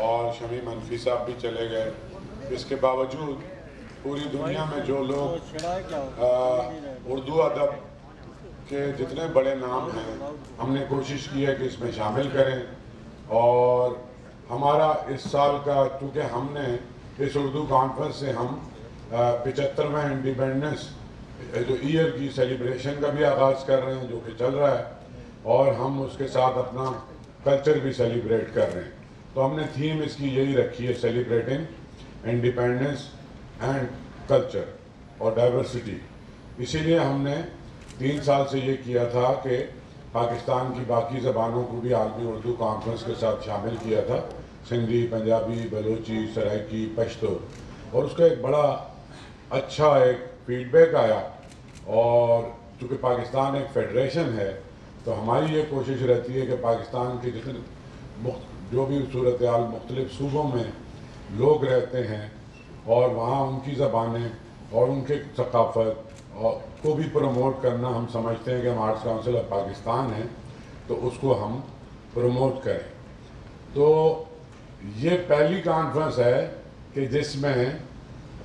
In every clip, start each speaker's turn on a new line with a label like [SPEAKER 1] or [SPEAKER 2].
[SPEAKER 1] और शमी मनफी साहब भी चले गए। इसके बावजूद पूरी दुनिया में जो लोग उर्दू अदब के जितने बड़े नाम हैं, हमने कोशिश की है कि इसमें शामिल करें। और हमारा इस साल का, चूँकि हमने इस उर्दू कॉन्फ्रेंस से हम पचहत्तरवें इंडिपेंडेंस जो ईयर की सेलिब्रेशन का भी आगाज़ कर रहे हैं, जो कि चल रहा है, और हम उसके साथ अपना कल्चर भी सेलिब्रेट कर रहे हैं। तो हमने थीम इसकी यही रखी है सेलिब्रेटिंग इंडिपेंडेंस एंड कल्चर और डाइवर्सिटी इसीलिए हमने तीन साल से ये किया था कि पाकिस्तान की बाकी ज़बानों को भी आलमी उर्दू कॉन्फ्रेंस के साथ शामिल किया था। सिंधी, पंजाबी, बलोची सराइकी पश्तो। और उसका एक बड़ा अच्छा एक फीडबैक आया। और चूँकि पाकिस्तान एक फेडरेशन है तो हमारी ये कोशिश रहती है कि पाकिस्तान के जितने जो भी सूरत हाल मुख्तलिफ़ सूबों में लोग रहते हैं और वहाँ उनकी ज़बानें और उनके सकाफ़त और को भी प्रमोट करना हम समझते हैं कि हम आर्ट्स काउंसिल ऑफ़ पाकिस्तान हैं तो उसको हम प्रमोट करें। तो ये पहली कॉन्फ्रेंस है कि जिसमें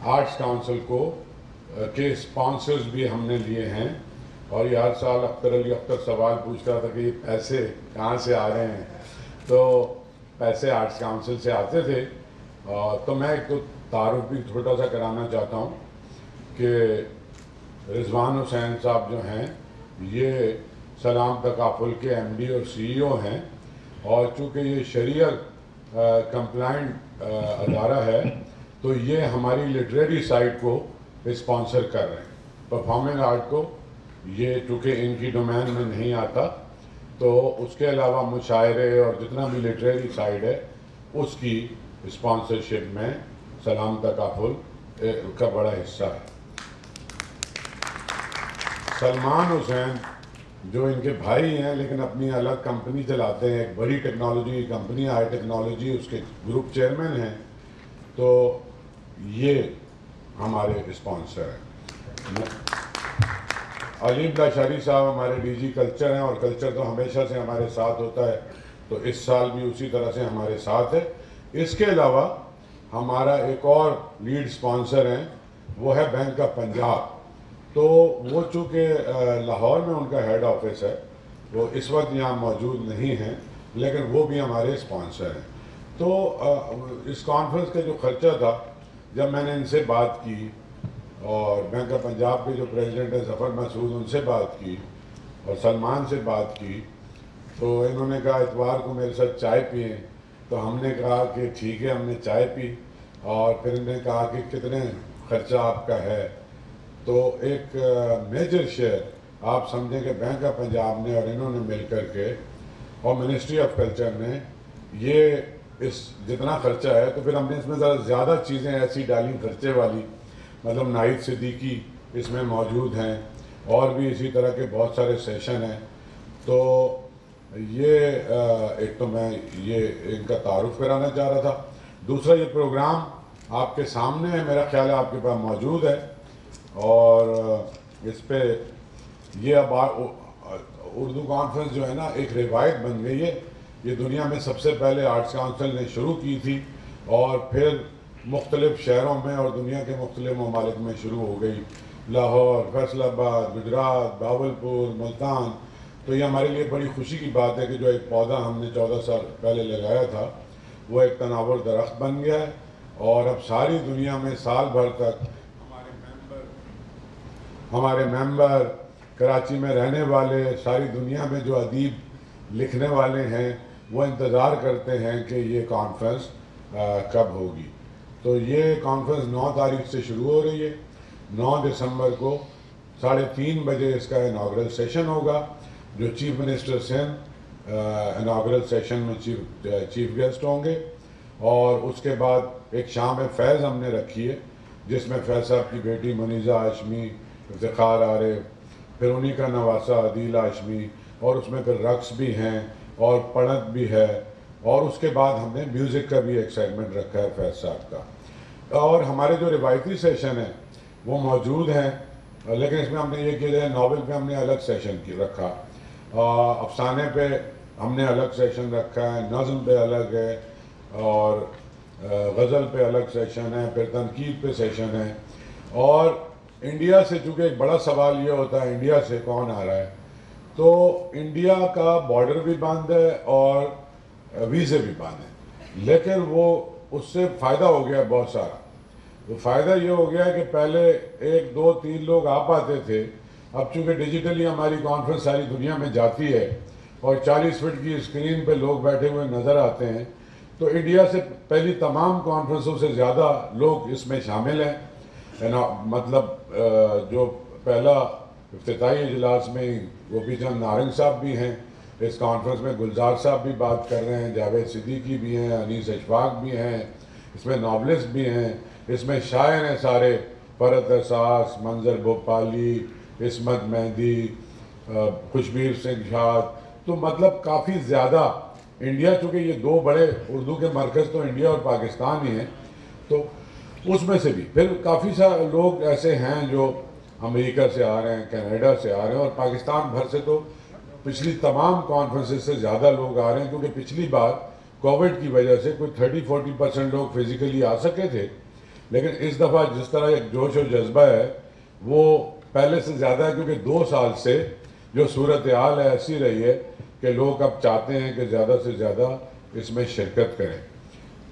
[SPEAKER 1] आर्ट्स काउंसिल को के स्पॉन्सर्स भी हमने लिए हैं और ये हर साल अख्तर अली अख्तर सवाल पूछता था कि ये पैसे कहाँ से आ रहे हैं। तो पैसे आर्ट्स काउंसिल से आते थे। आ, तो मैं एक तो तारुफ भी छोटा सा कराना चाहता हूँ कि रिजवान हुसैन साहब जो हैं ये सलाम तकाफुल के एमडी और सीईओ हैं और चूँकि ये शरीयत कंप्लाइंट अदारा है तो ये हमारी लिटरेरी साइट को स्पॉन्सर कर रहे हैं। परफॉर्मिंग आर्ट को ये चूँकि इनकी डोमेन में नहीं आता तो उसके अलावा मुशायरे और जितना भी लिटरेरी साइड है, उसकी स्पॉन्सरशिप में सलाम तकाफुल का बड़ा हिस्सा है। सलमान हुसैन, जो इनके भाई हैं, लेकिन अपनी अलग कंपनी चलाते हैं, एक बड़ी टेक्नोलॉजी कंपनी हाई टेक्नोलॉजी उसके ग्रुप चेयरमैन हैं तो ये हमारे स्पॉन्सर हैं। अलीम लाशारी साहब हमारे डीजी कल्चर हैं और कल्चर तो हमेशा से हमारे साथ होता है तो इस साल भी उसी तरह से हमारे साथ है। इसके अलावा हमारा एक और लीड स्पॉन्सर हैं, वो है बैंक ऑफ़ पंजाब। तो वो चूँकि लाहौर में उनका हेड ऑफ़िस है, वो इस वक्त यहाँ मौजूद नहीं हैं, लेकिन वो भी हमारे स्पॉन्सर हैं। तो इस कॉन्फ्रेंस का जो खर्चा था, जब मैंने इनसे बात की और बैंक ऑफ़ पंजाब के जो प्रेसिडेंट है जफ़र मसूद उनसे बात की और सलमान से बात की तो इन्होंने कहा, इतवार को मेरे साथ चाय पिए। तो हमने कहा कि ठीक है, हमने चाय पी और फिर इन्होंने कहा कि कितने खर्चा आपका है? तो एक मेजर शेयर आप समझें कि बैंक ऑफ़ पंजाब ने और इन्होंने मिल कर के और मिनिस्ट्री ऑफ़ कल्चर ने ये इस जितना खर्चा है तो फिर हमने इसमें ज़्यादा चीज़ें ऐसी डाली, खर्चे वाली मतलब नाहिद सिद्दीकी इसमें मौजूद हैं और भी इसी तरह के बहुत सारे सेशन हैं। तो ये एक तो मैं ये, इनका तारुफ कराना चाह रहा था। दूसरा ये प्रोग्राम आपके सामने है, मेरा ख्याल है आपके पास मौजूद है। और इस पर यह अब उर्दू कॉन्फ्रेंस जो है ना, एक रिवायत बन गई है। ये दुनिया में सबसे पहले आर्ट्स काउंसिल ने शुरू की थी और फिर मुख्तलिफ़ शहरों में और दुनिया के मुख्तलिफ़ ममालिक में शुरू हो गई। लाहौर, फैसलाबाद, गुजरात बावलपुर मुल्तान। तो ये हमारे लिए बड़ी खुशी की बात है कि जो एक पौधा हमने चौदह साल पहले लगाया था, वो एक तनावर दरख्त बन गया है और अब सारी दुनिया में साल भर तक हमारे मेंबर हमारे मेंबर, कराची में रहने वाले, सारी दुनिया में जो अदीब लिखने वाले हैं, वो इंतज़ार करते हैं कि ये कॉन्फ्रेंस कब होगी। तो ये कॉन्फ्रेंस 9 तारीख से शुरू हो रही है। 9 दिसंबर को साढ़े तीन बजे इसका इनाग्रल सेशन होगा, जो chief minister Sindh inaugural session में चीफ चीफ गेस्ट होंगे। और उसके बाद एक शाम में फैज़ हमने रखी है, जिसमें फैज़ साहब की बेटी मनीज़ा आशमी इफ्तार आरिफ, फिर उन्हीं का नवासा अदील आशमी, और उसमें फिर रक्स भी हैं और पढ़त भी है। और उसके बाद हमने म्यूज़िक का भी एक सेगमेंट रखा है फैज साहब का। और हमारे जो रिवायती सेशन है, वो मौजूद हैं, लेकिन इसमें हमने ये किया है नावल पे हमने अलग सेशन की रखा। अफसाने पे हमने अलग सेशन रखा है, नज़म पे अलग है, और गज़ल पे अलग सेशन है, फिर तनकीद पे सेशन है। और इंडिया से चूँकि एक बड़ा सवाल ये होता है इंडिया से कौन आ रहा है? तो इंडिया का बॉर्डर भी बंद है और वीज़े भी हैं। लेकिन वो, उससे फ़ायदा हो गया बहुत सारा। तो फ़ायदा ये हो गया कि पहले एक, दो, तीन लोग आ पाते थे। अब चूँकि डिजिटली हमारी कॉन्फ्रेंस सारी दुनिया में जाती है और 40 फीट की स्क्रीन पे लोग बैठे हुए नज़र आते हैं तो इंडिया से पहली तमाम कॉन्फ्रेंसों से ज़्यादा लोग इसमें शामिल हैं। है ना? मतलब जो पहला अफ्ताही इजलास में गोपी चंद नारंग साहब भी हैं इस कॉन्फ्रेंस में गुलजार साहब भी बात कर रहे हैं, जावेद सिद्दीकी भी हैं, अनीस अशफाक भी हैं, इसमें नावलिस्ट भी हैं, इसमें शायर हैं सारे परत एहसास मंजर भोपाली, इसमत मेहंदी खुशबीर सिंह शाद तो मतलब काफ़ी ज़्यादा इंडिया, चूँकि ये दो बड़े उर्दू के मरकज़ तो इंडिया और पाकिस्तान ही हैं तो उसमें से भी फिर काफ़ी सारे लोग ऐसे हैं जो अमेरिका से आ रहे हैं, कनाडा से आ रहे हैं और पाकिस्तान भर से तो पिछली तमाम कॉन्फ्रेंसेस से ज़्यादा लोग आ रहे हैं क्योंकि पिछली बार कोविड की वजह से कोई थर्टी फोर्टी परसेंट लोग फिज़िकली आ सके थे। लेकिन इस दफ़ा जिस तरह एक जोश और जज्बा है वो पहले से ज़्यादा है क्योंकि दो साल से जो सूरत हाल है ऐसी रही है कि लोग अब चाहते हैं कि ज़्यादा से ज़्यादा इसमें शिरकत करें।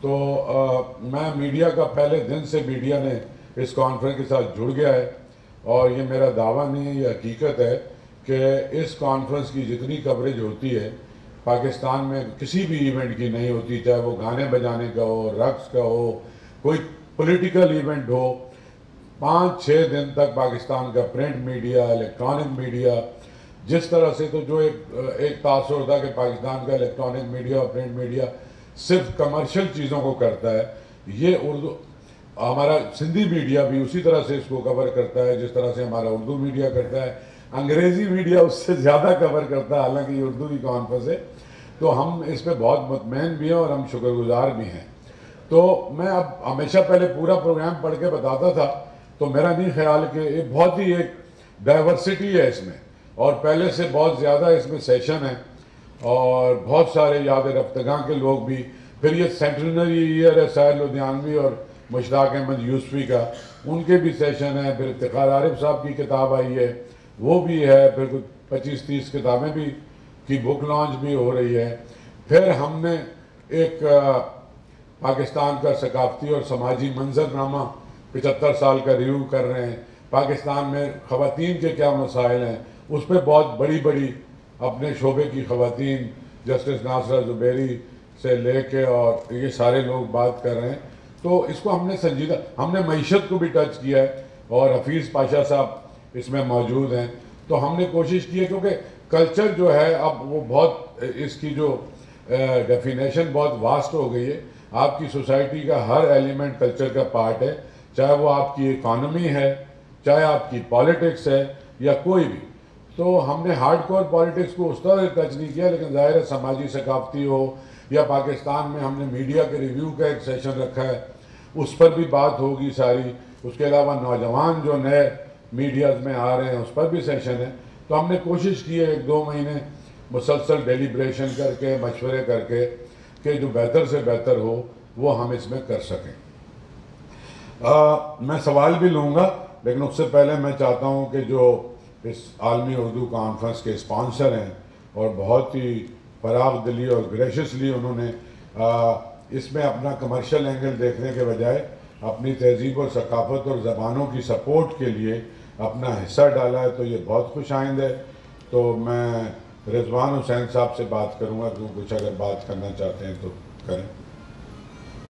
[SPEAKER 1] तो आ, मैं मीडिया का पहले दिन से मीडिया ने इस कॉन्फ्रेंस के साथ जुड़ गया है और ये मेरा दावा नहीं है ये हकीकत है कि इस कॉन्फ्रेंस की जितनी कवरेज होती है, पाकिस्तान में किसी भी इवेंट की नहीं होती, चाहे वो गाने बजाने का हो, रक्स का हो, कोई पॉलिटिकल इवेंट हो पाँच छः दिन तक पाकिस्तान का प्रिंट मीडिया इलेक्ट्रॉनिक मीडिया जिस तरह से तो जो एक एक तासर था कि पाकिस्तान का इलेक्ट्रॉनिक मीडिया और प्रिंट मीडिया सिर्फ़ कमर्शियल चीज़ों को करता है, ये उर्दू, हमारा सिंधी मीडिया भी उसी तरह से इसको कवर करता है, जिस तरह से हमारा उर्दू मीडिया करता है। अंग्रेज़ी मीडिया उससे ज़्यादा कवर करता है, हालाँकि उर्दू की कॉन्फ्रेंस है। तो हम इस पर बहुत मुतमैन भी हैं और हम शुक्रगुजार भी हैं। तो मैं अब हमेशा पहले पूरा प्रोग्राम पढ़ के बताता था तो मेरा नहीं ख्याल कि ये बहुत ही एक डाइवर्सिटी है इसमें। और पहले से बहुत ज़्यादा इसमें सेशन है और बहुत सारे याद रफ्तगा के लोग भी। फिर ये सेंटनरी ईयर है सैर लुधियानवी और मुश्ताक अहमद यूसफी का, उनके भी सेशन है। फिर इफ्तार आरिफ साहब की किताब आई है। वो भी है, फिर कुछ पच्चीस, तीस किताबें भी की बुक लॉन्च भी हो रही है। फिर हमने एक पाकिस्तान का सकाफती और समाजी मंजरनामा पचहत्तर साल का रिव्यू कर रहे हैं। पाकिस्तान में ख़वान के क्या मसाइल हैं? उस पर बहुत बड़ी बड़ी अपने शोबे की ख़वान जस्टिस नासरा ज़ुबेरी से लेके और ये सारे लोग बात कर रहे हैं। तो इसको हमने संजीदा, हमने मीशत को भी टच किया है और हफीज़ पाशा साहब इसमें मौजूद हैं। तो हमने कोशिश की है, क्योंकि कल्चर जो है, अब वो बहुत, इसकी जो डेफिनेशन बहुत वास्ट हो गई है। आपकी सोसाइटी का हर एलिमेंट कल्चर का पार्ट है। चाहे वो आपकी इकॉनमी है, चाहे आपकी पॉलिटिक्स है, या कोई भी। तो हमने हार्ड कोर पॉलिटिक्स को उस तरह टच नहीं किया, लेकिन ज़ाहिर है समाजी सकाफती हो, या पाकिस्तान में हमने मीडिया के रिव्यू का एक सेशन रखा है, उस पर भी बात होगी सारी। उसके अलावा नौजवान जो नए मीडियाज़ में आ रहे हैं उस पर भी सेशन है। तो हमने कोशिश की है एक दो महीने मुसलसल डेलीब्रेशन करके मशवरे करके कि जो बेहतर से बेहतर हो वो हम इसमें कर सकें। आ, मैं सवाल भी लूँगा लेकिन उससे पहले मैं चाहता हूँ कि जो इस आलमी उर्दू कॉन्फ्रेंस के स्पॉन्सर हैं और बहुत ही फराग दिली और ग्रेशसली उन्होंने आ, इसमें अपना कमर्शियल एंगल देखने के बजाय अपनी तहजीब और सकाफत और ज़बानों की सपोर्ट के लिए अपना हिस्सा डाला है तो ये बहुत खुश आइंद है। तो मैं रिजवान हुसैन साहब से बात करूँगा क्यों कुछ अगर बात करना चाहते हैं तो करें।